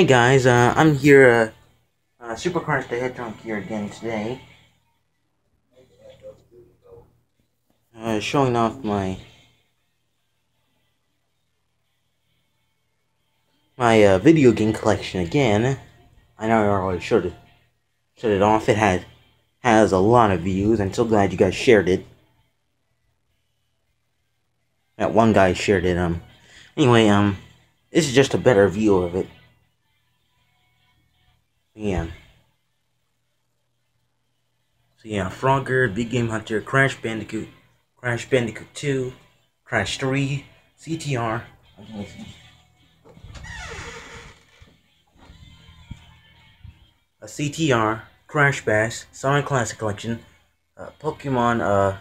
Hey guys, uh, I'm here, uh, uh, Super the Hedgehog here again today. Uh, showing off my, my, uh, video game collection again. I know I already showed it, showed it off. It had, has a lot of views. I'm so glad you guys shared it. That one guy shared it, um, anyway, um, this is just a better view of it. Yeah. So yeah, Frogger, Big Game Hunter, Crash Bandicoot, Crash Bandicoot 2, Crash 3, CTR, a CTR, Crash Bash, Sonic Classic Collection, uh, Pokemon uh,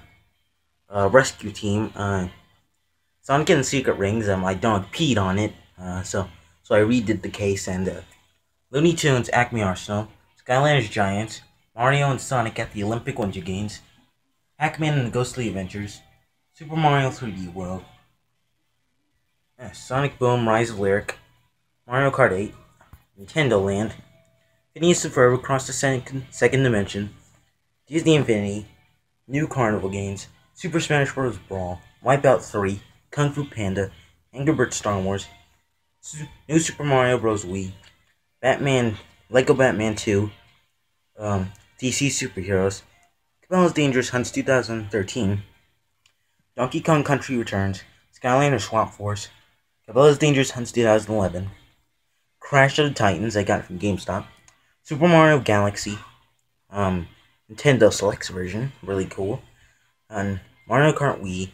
uh, Rescue Team, uh, Sonic and Secret Rings. Uh, my dog peed on it, uh, so so I redid the case and. Uh, Looney Tunes Acme Arsenal, Skylanders Giants, Mario and Sonic at the Olympic Winter Games, Pac-Man and the Ghostly Adventures, Super Mario 3D World, yeah, Sonic Boom Rise of Lyric, Mario Kart 8, Nintendo Land, Phineas and Ferb Across the second, second Dimension, Disney Infinity, New Carnival Games, Super Smash Bros. Brawl, Wipeout 3, Kung Fu Panda, Angry Birds Star Wars, New Super Mario Bros. Wii, Batman, Lego Batman 2, um, DC Superheroes, Cabela's Dangerous Hunts 2013, Donkey Kong Country Returns, Skylanders Swap Force, Cabela's Dangerous Hunts 2011, Crash of the Titans, I got from GameStop, Super Mario Galaxy, um, Nintendo Selects version, really cool, and Mario Kart Wii,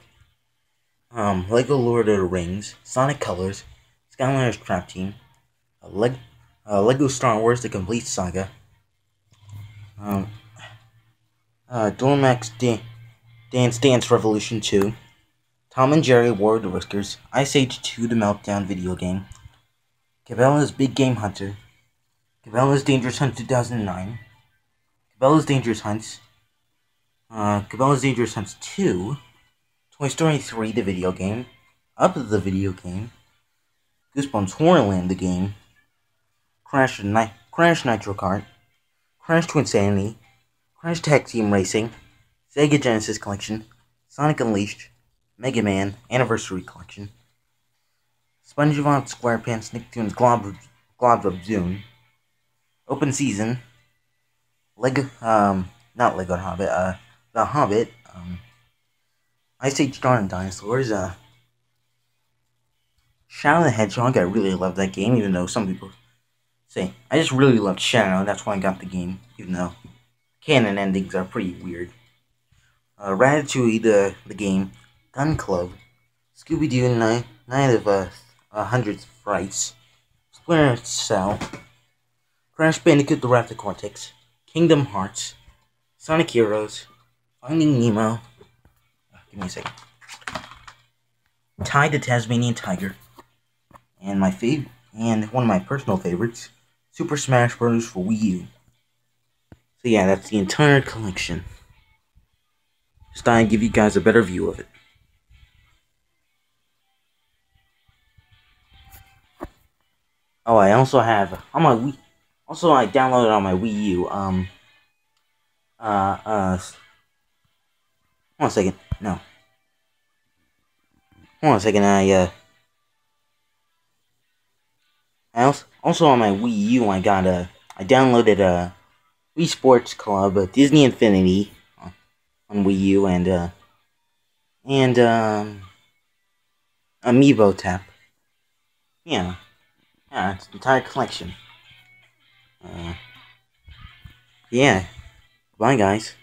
um, Lego Lord of the Rings, Sonic Colors, Skylanders Trap Team, a Lego uh, Lego Star Wars: The Complete Saga, um, uh, Max Dan- Dance Dance Revolution 2, Tom and Jerry War of the Whiskers, Ice Age 2 The Meltdown video game, Cabela's Big Game Hunter, Cabela's Dangerous Hunt 2009, Cabela's Dangerous Hunts, uh, Cabela's Dangerous Hunts 2, Toy Story 3 the video game, Up the video game, Goosebumps Horrorland the game, Crash, Ni- Crash Nitro Kart, Crash Twinsanity, Crash Tag Team Racing, Sega Genesis Collection, Sonic Unleashed, Mega Man Anniversary Collection, SpongeBob SquarePants Nicktoons Glob Globs of Doom, Open Season, Lego um not Lego Hobbit, uh The Hobbit, um Ice Age Dawn Dinosaurs, uh Shadow the Hedgehog, I really love that game, even though some people say, I just really loved Shadow, that's why I got the game, even though canon endings are pretty weird. Uh, Ratatouille, the, the game, Gun Club, Scooby-Doo, Night, Night of a uh, Hundred Frights, Splinter Cell, Crash Bandicoot, The of Cortex, Kingdom Hearts, Sonic Heroes, Finding Nemo, uh, give me a second, Ty the Tasmanian Tiger, and my favorite, and one of my personal favorites, Super Smash Bros. for Wii U. So yeah, that's the entire collection. Just thought I'd give you guys a better view of it. Oh, I also have on my Wii. Also, I downloaded on my Wii U. Um. Uh. Uh. One second. No. Hold on a second. I uh. I also, also on my Wii U, I got a, I downloaded a Wii Sports Club, a Disney Infinity on Wii U, and uh, and um, Amiibo Tap. Yeah, yeah, it's entire collection. Uh, yeah, bye guys.